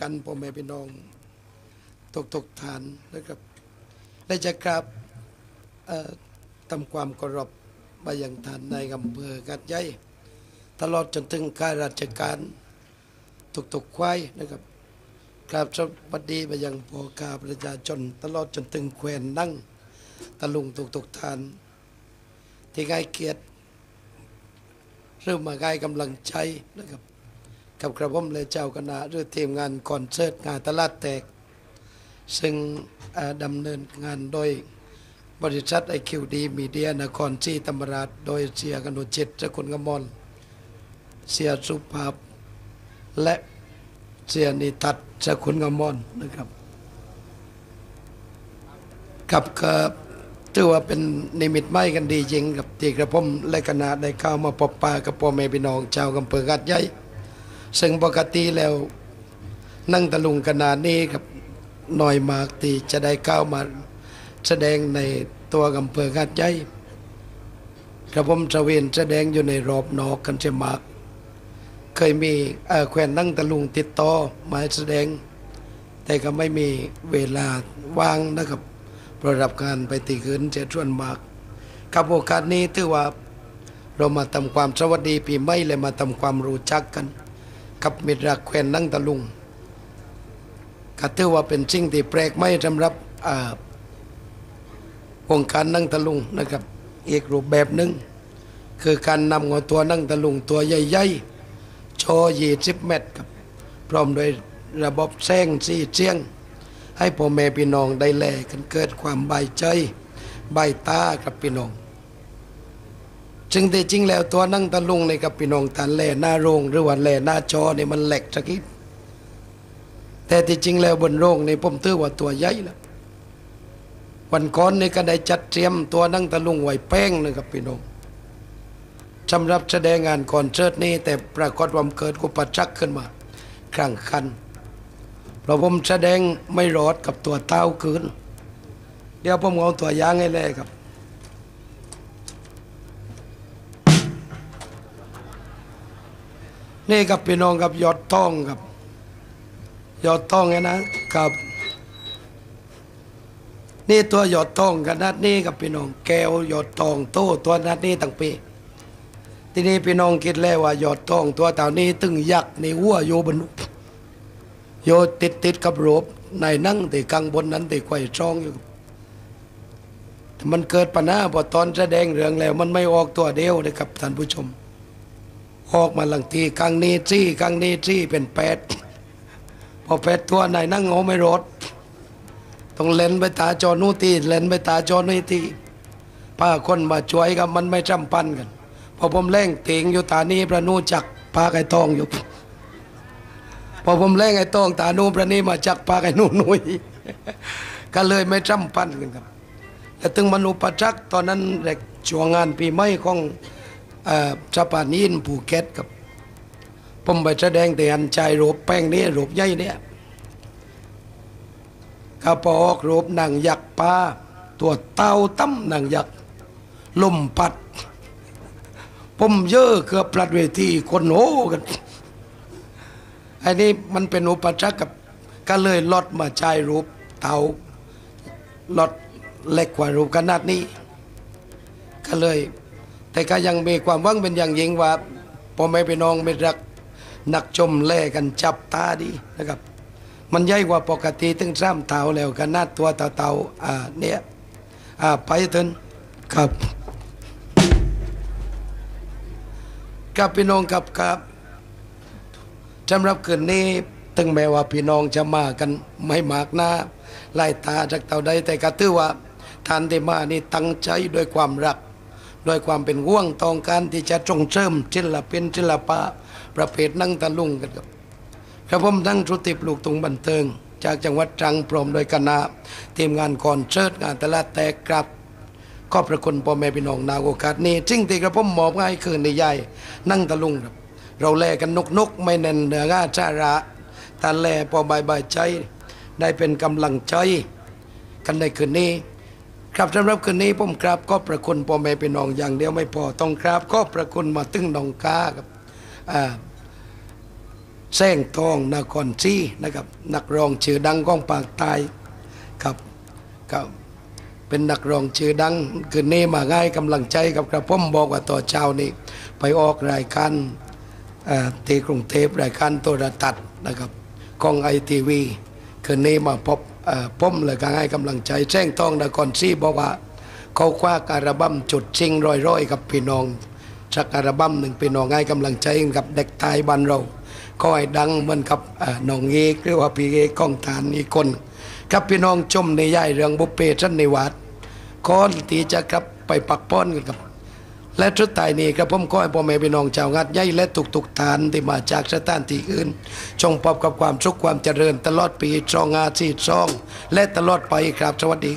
กันพ่อแม่พี่น้องตกตกฐานนะครับได้จะกราบทำความเคารพมายังท่านในายอำเภอกัดใหญ่ตลอดจนถึงข้าราชการทุกควายนะครับกราบสวัสดีมายังพ่อข้าประชาชนตลอดจนถึงแควนนั่งตะลุงทุกๆท่าน ที่ให้เกียรติเริ่มมาให้กำลังใจนะครับ กับกระผมและเจ้าคณะหรือทีมงานคอนเสิร์ตงานตลาดแตก ซึ่งดำเนินงานโดยบริษัทไอคิวดีมีเดียนครศรีธรรมราช โดยเสียกนุจิตเจ้าคุณกมลเสียสุภาพ และเสียนิทัศน์เจ้าคุณกมลนะครับกับกับถือว่าเป็นนิมิตไม่กันดีจริงกับที่กระผมและคณะได้เข้ามาพบปะกับพ่อแม่พี่น้องชาวอำเภอกัดใหญ่ ซึ่งปกติแล้วนั่งตะลุงขนาดนี้ครับหน่อยมากที่จะได้เข้ามาแสดงในตัวอำเภอกัดใหญ่กระผมตระเวนแสดงอยู่ในรอบนอกกันเชมาก เคยมีแขวนนั่งตะลุงติดต่อมาแสดง แต่ก็ไม่มีเวลาว่างนะครับเพระรับการไปตีคืนเจชวนมากกับโอกาสนี้ถือว่าเรามาทำความสวัสดีปีใหม่และมาทำความรู้จักกัน กับมิตรรักแควนนั่งตะลุงก็ถือว่าเป็นสิ่งที่แปลกไม่สำหรับวงการนั่งตะลุงนะครับ อีกรูปแบบหนึ่งคือการนำหัวตัวนั่งตะลุงตัวใหญ่ๆโชว์ยี่สิบเมตรครับพร้อมด้วยระบบแสงสีเสียง ให้พ่อแม่พี่น้องได้แลกันเกิดความใบใจใบตากับพี่น้อง จึงแต่จริงแล้วตัวนั่งตะลุงในกับพี่น้องทานแล่หน้าโรง หรือว่าแล่หน้าจอเนี่ยมันแหลกสักิดแต่ที่จริงแล้วบนโรงในผมถือว่าตัวใหญ่แล้ววันก่อนนี่ก็ได้จัดเตรียมตัวนั่งตะลุงไว้แป้งนะครับพี่น้องสำหรับแสดงงานคอนเสิร์ตนี้ แต่ปรากฏว่ามเกิดกุปจักขึ้นมาครั้งคันเราผมแสดงไม่รอดกับตัวเต้าคืน เดี๋ยวผมเอาตัวย่างให้เลยครับ นี่กับพี่น้องกับยอดทองครับ ยอดทองไงนะครับ นี่ตัวยอดทองขนาดนี้กับพี่น้องแก้วยอดทองโตตัวนาดนี้ตั้งปีทีนี้พี่น้องคิดแล้วว่ายอดทองตัวเต่านี้ตึงยักษ์ในหัวโยบนนุโยติดติดกับโรบในนั่งตีกลางบนนั้นตีไขว้ช่องอยู่มันเกิดปัญหาพอตอนแสดงเรื่องแล้ว มันไม่ออกตัวเดียวเลยครับท่านผู้ชม ออกมาหลังทีครั้งนี้จี้ครั้งนี้จี้เป็นแปดพอแปดตัวไหนนั่งเอาไม่รถต้องเล่นไปตาจอนู้นทีเล่นไปตาจอนี้ทีป้าคนมาช่วยกับมันไม่จำปันกันพอผมเล่งเตีงอยู่ตานี้ประนูจักพาไก่ทองอยู่พอผมเล่งไอ้ทองตานูประนี้มาจักพาไก่นูนุยก็เลยไม่จำปันกันครับแต่ถึงมนุปจักตอนนั้นแรกช่วงงานปีใหม่ของเอ่อ สะพานยินภูเก็ตกับผมไปแสดงแต่อันใจรูปแป้งนี้รูปใหญ่เนี่ยข้าพออกรูปนางยักษ์ป้าตัวเต้าตั้มนางยักษ์ลมพัดผมเยอะเกือบพลัดเวทีคนโหกันอันนี้มันเป็นอุปสรรคกับก็เลยลดมาใจรูปเตาลดเล็กกว่ารูปขนาดนี้ ก็เลย แต่ก็ยังมีความหวังเป็นอย่างยิ่งว่าพ่อแม่พี่น้องไม่รักนักชมแลกันจับตาดีนะครับ มันใหญ่กว่าปกติถึงสามเท่าแล้วขนนาดตัวเต่าๆอ่าเนี่ยอ่าไปเถอะครับกับพี่น้องกับครับสำหรับคืนนี้ถึงแม้ว่าพี่น้องจะมากันไม่มากหน้าไล่ตาจากเต่าใดแต่ก็ถือว่าท่านที่มานี่ตั้งใจด้วยความรัก ด้วยความเป็นห่วงต้องการที่จะส่งเสริมศิลปินศิลปะประเภทนั่งตะลุงกันครับครับผมทั้งชุติปลูกตุงบันเทิง จากจังหวัดตรังพร้อมโดยคณะทีมงานคอนเสิร์ตงานตลาดแตกครับขอบพระคุณพ่อแม่พี่น้องนาโอกาสนี้จริงที่กระผมมอบให้คืนในใหญ่นั่งตะลุงครับ เราแลกันนกนกไม่แน่นเนื้อง่าชาระตาแลพอบายบายใจ ได้เป็นกำลังใจ กันในคืนนี้ ครับสำหรับคืนนี้ผมกราบก็ประคุณพ่อแม่พี่น้องอย่างเดียวไม่พอต้องกราบก็ประคุณมาตึงนองกาครับอ่าแซงทองนครซีนะครับนักร้องชื่อดังของปากใต้ครับครับเป็นนักร้องชื่อดังคือเนมาง่ายกำลังใจกับกระผมบอกว่าต่อเช้านี้ไปออกรายการเอ่อที่กรุงเทพรายการโทรทัศน์นะครับของไอทีวีคือเนมาพบ เอ่มเลยก็ให้กำลังใจแซงทองนครซีบอกว่า เขาคว้าอัลบั้มจุดชิงร้อยๆกับพี่น้องสักอัลบั้มหนึ่งพี่น้องให้กำลังใจกับเด็กไทยบ้านเราก็ให้ดังเหมือนกับน้องเอกหรือว่าพี่เอกกองทานอีกคนครับพี่น้องชมในย่ายเรื่องบุพเพชันในวัดก่อนที่จะกลับไปปักป้อนกันกับ และชุดตายนี้กระผมขอให้พ่อแม่พี่น้องชาวงัดใหญ่และตุกตุกทานที่มาจากสถานที่อื่น จงพบกับความสุขความเจริญตลอดปีชองอาซีซอง และตลอดไปครับสวัสดี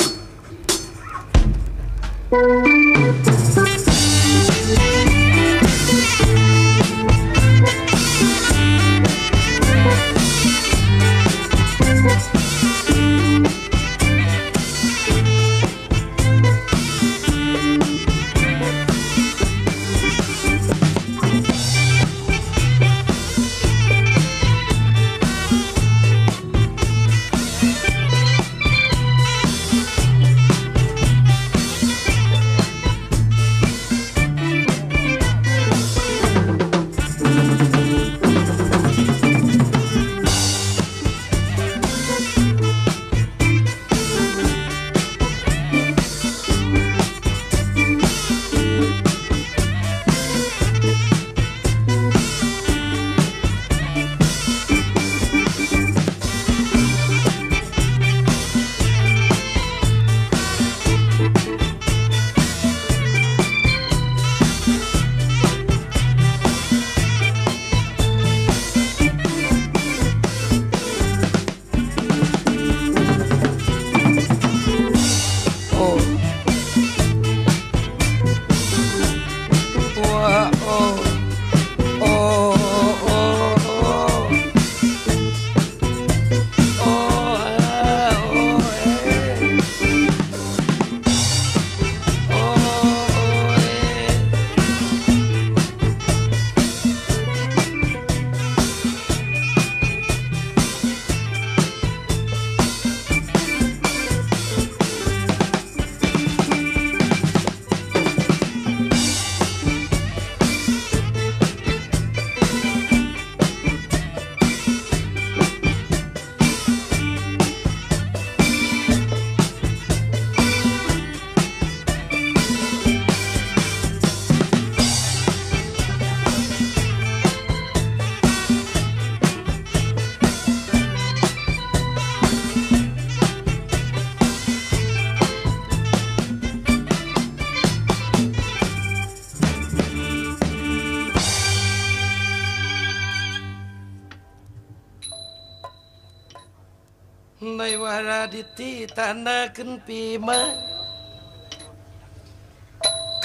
ตีตานาขึ้นปีมา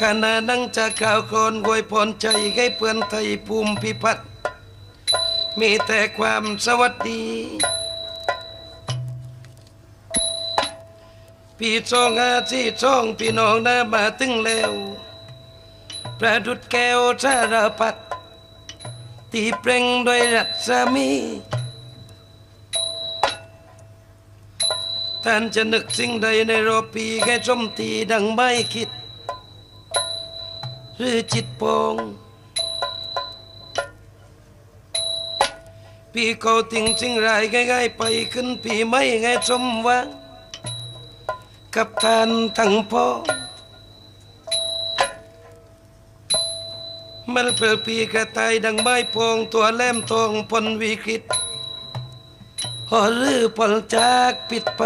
ขณะนั่งจะกล่าวกรอนวยพรใจให้เพื่อนไทยภูมิพิพัฒน์มีแต่ความสวัสดีพี่จองอาที่จองพี่น้องนามาถึงแล้ว ประดุดแก้วสารพัดที่เปล่งโดวยรัศมี ท่านจะนึกสิ่งใดในรอบปีแค่ชมตีดังไม่คิด หรือจิตโปงปีเขาทิ้งสิ่งไรายง่ายๆไปขึ้นปีไม่ไงสมวังกับท่านทั้งพ่อมันเปลวปีกระต่ายดังไม้พองตัวแหลมทองพลวิกฤต หอรือปลจากปิดไป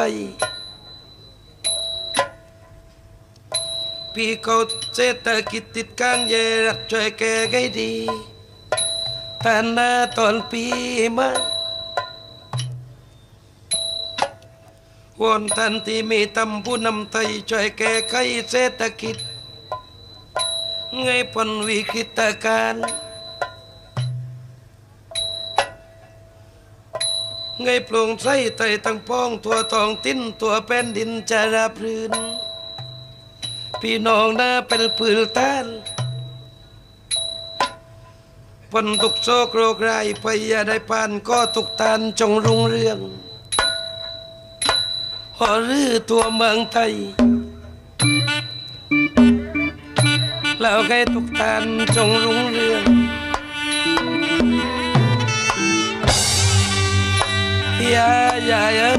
พี่เขาเศรษฐกิจติดการเยรักช่วยแก้ให้ดีท่านหน้าตอนปีใหมาวอนท่านที่มีตำผู้นำไทยช่วยแก้ไขเศรษฐกิจไงพ้นวิกฤตการณ์ ไงโปร่งใสไตตั้งพ้องตัวทองติ้นตัวแผ่นดินจะราบรื่นพี่น้องหน่าเป็นปืนต้านพพ้นทุกโศกโรครายพยาได้ผ่านก็ทุกทานจงรุ่งเรืองหอรือตัวเมืองไทยแล้วให้ทุกทานจงรุ่งเรือง อย่าอย่า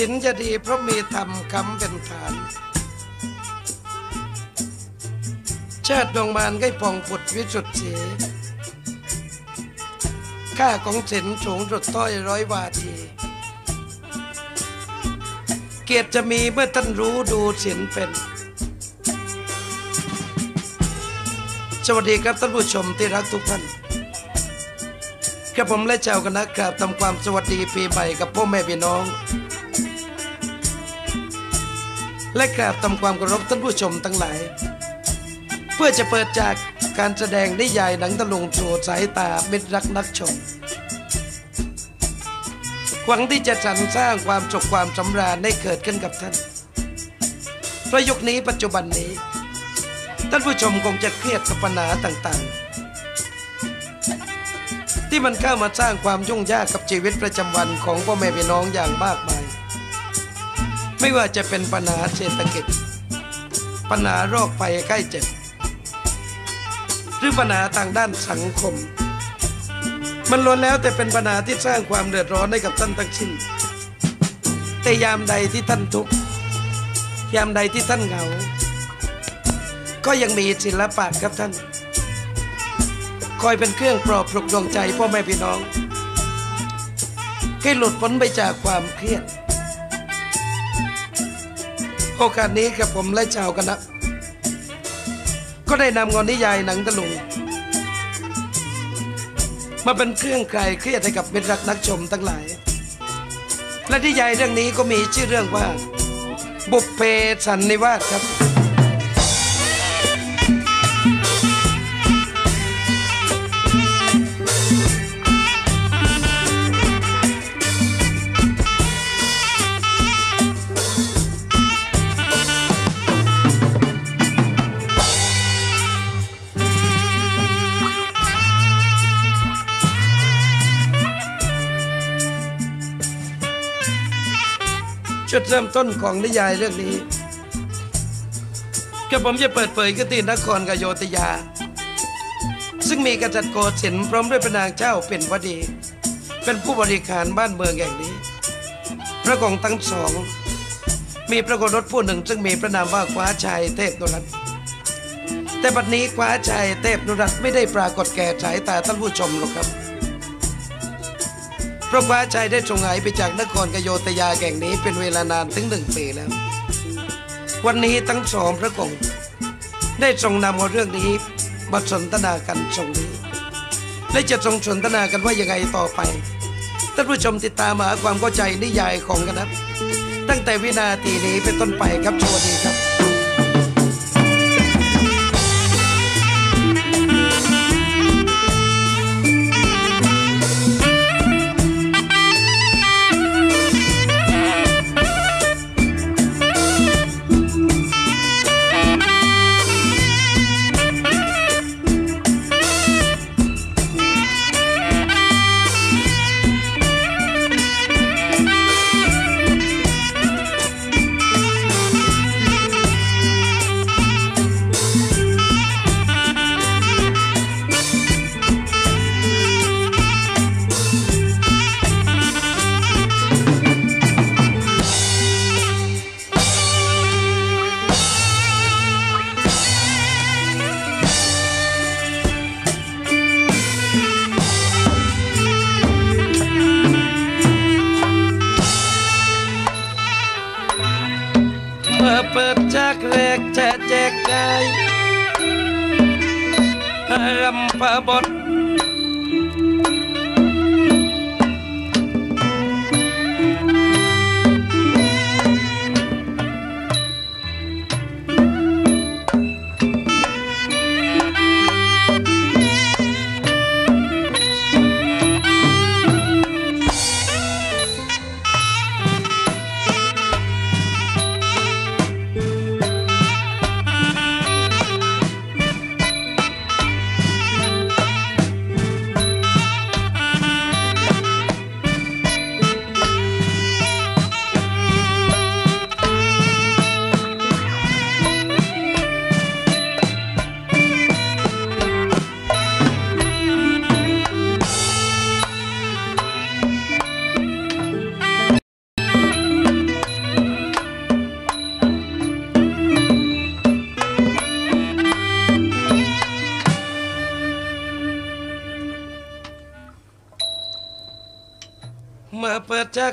เออตัวเมืองไทยสินจะดีเพราะมีธรรมคำเป็นฐาน ชาติดวงมารก็พองผุดวิสุทธิ์เสียค่าของสินสูงสุดต้อยร้อยวาที เกียรติจะมีเมื่อท่านรู้ดูสินเป็น สวัสดีครับท่านผู้ชมที่รักทุกท่านกับผมและเจ้าคณะกราบทำความสวัสดีปีใหม่กับพ่อแม่พี่น้อง และกราบทำความเคารพท่านผู้ชมทั้งหลาย เพื่อจะเปิดจากการแสดงนิยายหนังตะลุงสู่สายตาเมิตรรักนักชมหวังที่จะสรรสร้างความสุขความสำราญให้เกิดขึ้นกับท่านเพราะยุคนี้ปัจจุบันนี้ ท่านผู้ชมคงจะเครียดกับปัญหาต่างๆ ที่มันเข้ามาสร้างความยุ่งยากกับชีวิตประจำวันของพ่อแม่พี่น้องอย่างมากมาย ไม่ว่าจะเป็นปัญหาเศรษฐกิจ ปัญหาโรคภัยไข้เจ็บ หรือปัญหาทางด้านสังคม มันล้วนแล้วแต่เป็นปัญหาที่สร้างความเดือดร้อนให้กับท่านทั้งสิ้นแต่ยามใดที่ท่านทุกข์ยามใดที่ท่านเหงา ก็ยังมีศิลปะครับท่าน คอยเป็นเครื่องปลอบปลุกดวงใจพ่อแม่พี่น้อง ให้หลุดพ้นไปจากความเครียด โอกาสนี้กับผมและชาวคณะ ก็ได้นำงอนนิยายหนังตะลุงมาเป็นเครื่องคลายเครียดให้กับมิตรรักนักชมทั้งหลาย และนิยายเรื่องนี้ก็มีชื่อเรื่องว่า บุพเพสันนิวาสครับ จุดเริ่มต้นของนิยายเรื่องนี้ก็ผมจะเปิดเผยกันที่นครกโยธยา ซึ่งมีกษัตริย์โกสินพร้อมด้วยพระนางเจ้าเป็นวดี เป็นผู้บริการบ้านเมืองแห่งนี้ พระกองค์ทั้งสอง มีพระโกรถผู้หนึ่ง ซึ่งมีพระนามว่าคว้าชัยเทพนุรัตน์แต่บัดนี้คว้าชัยเทพนุรัตน์ไม่ได้ปรากฏแก่สายตาท่านผู้ชมหรอกครับ พระว้าชัยได้ทรงหายไปจากนครกโยธยาแห่งนี้เป็นเวลานานถึงหนึ่งปีแล้ว วันนี้ทั้งสองพระองค์ได้ทรงนำเอาเรื่องนี้มาสนทนากันตรงนี้และจะทรงสนทนากันว่ายังไงต่อไปท่านผู้ชมติดตามหาความเข้าใจนิยายของกันนะตั้งแต่วินาทีนี้เป็นต้นไปครับสวัสดีครับ កាយរំពើបុត្រ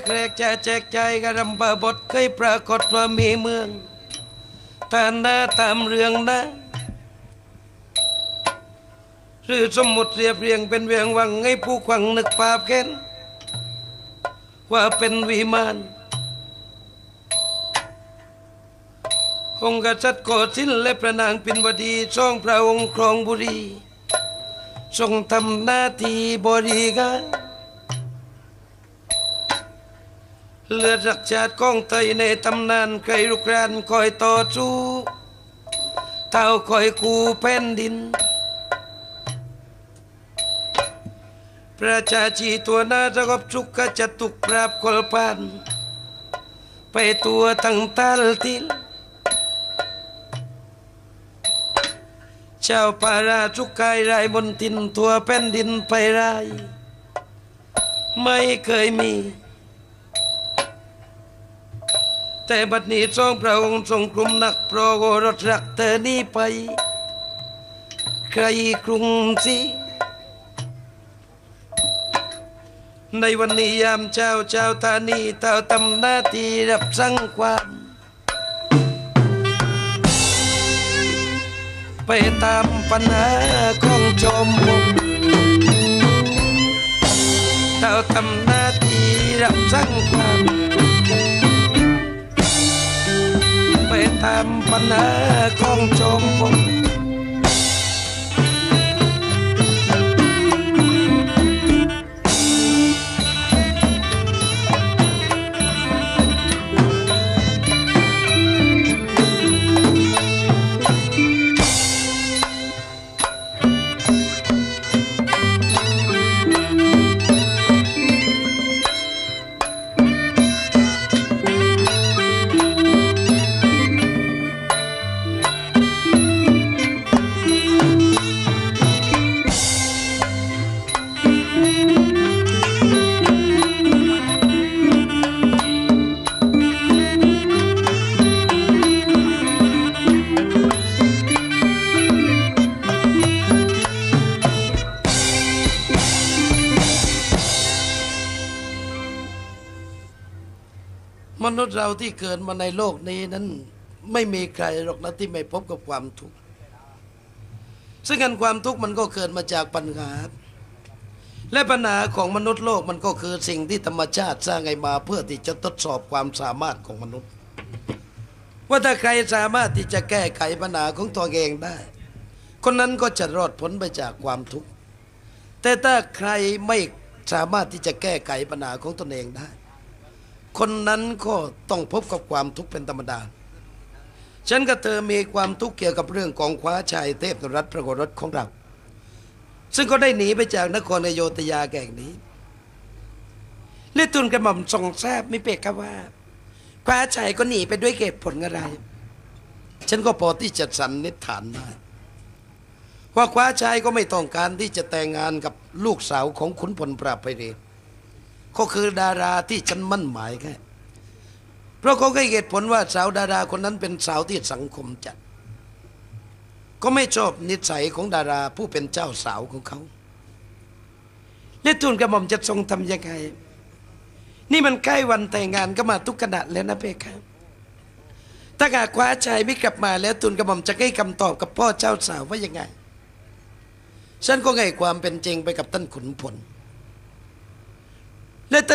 แรกจะแจกใจกระรำบาบทเคยปรากฏว่ามีเมืองตาหน้าตามเรื่องนะหรือสมมุติเรียบเรียงเป็นเวียงวังให้ผู้ควังนึกภาพเข็นว่าเป็นวิมานองค์กษัตริย์โกศินและพระนางปินวดีทรงพระองค์ครองบุรีทรงทำหน้าที่บริการ เลือดรักชาติของไทยในตำนานใครลุกรานคอยต่อสู้เท่าคอยคูแผ่นดิน ประชาชีตัวนาจะกบชุกก็จะตุกปราบกลปานไปตัวตั้งตัลทิลชาวปาราชุกกายรายบนทินทั่วแผ่นดินไปราย ไม่เคยมี แต่บัดนี้ทรงพระองค์ทรงกลุ่มนักโปรโกรถรักเธอนี้ไป ใครกรุงสิในวันนี้ยามเช้าเช้าธานีเท่าทำหน้าที่รับสั่งความ ไปตามปัญหาของโจมมุมเท่าทำหน้าที่รับสั่งความ តែប៉ុណ្ណេះកងចងពុំ มนุษย์เราที่เกิดมาในโลกนี้นั้นไม่มีใครหรอกนะที่ไม่พบกับความทุกข์ ซึ่งกันความทุกข์มันก็เกิดมาจากปัญหา และปัญหาของมนุษย์โลกมันก็คือสิ่งที่ธรรมชาติสร้างให้มาเพื่อที่จะทดสอบความสามารถของมนุษย์ ว่าถ้าใครสามารถที่จะแก้ไขปัญหาของตัวเองได้ คนนั้นก็จะรอดพ้นไปจากความทุกข์ แต่ถ้าใครไม่สามารถที่จะแก้ไขปัญหาของตนเองได้ คนนั้นก็ต้องพบกับความทุกข์เป็นธรรมดา ฉันกับเธอมีความทุกข์เกี่ยวกับเรื่องของคว้าชายเทพนรัตพระโกรถของเรา ซึ่งก็ได้หนีไปจากนครอโยธยาแก่งนี้เลือดตุนกระหม่อมทรงทราบไม่เปกครับว่าคว้าชายก็หนีไปด้วยเหตุผลอะไร ฉันก็พอที่จะสันนิษฐานได้ว่าคว้าชายก็ไม่ต้องการที่จะแต่งงานกับลูกสาวของขุนพลปราบไปเรน ก็คือดาราที่ฉันมั่นหมายแค่เพราะเขาให้เหตุผลว่าสาวดาราคนนั้นเป็นสาวที่สังคมจัด ก็ไม่ชอบนิสัยของดาราผู้เป็นเจ้าสาวของเขาและทูลกระหม่อมจะทรงทำยังไง นี่มันใกล้วันแต่งงานก็มาทุกขณะแล้วนะเพคะถ้าหากว่าชายไม่กลับมาแล้วตุนกระหม่อมจะให้คำตอบกับพ่อเจ้าสาวว่ายังไงฉันก็ให้ความเป็นจริงไปกับท่านขุนพล และท่าน